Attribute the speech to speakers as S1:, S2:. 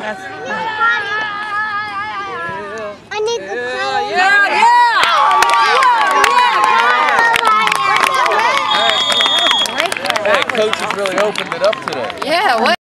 S1: That's
S2: I need the
S3: Yeah,
S2: yeah, Yeah,
S3: Hey, coach has really opened it up today.
S4: Yeah, what?